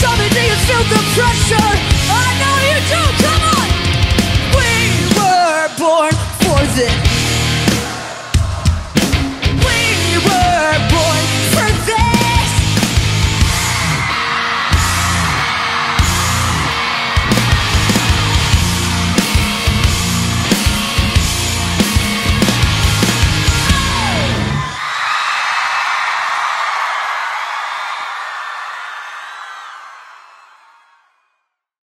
Tell me, do you feel the pressure?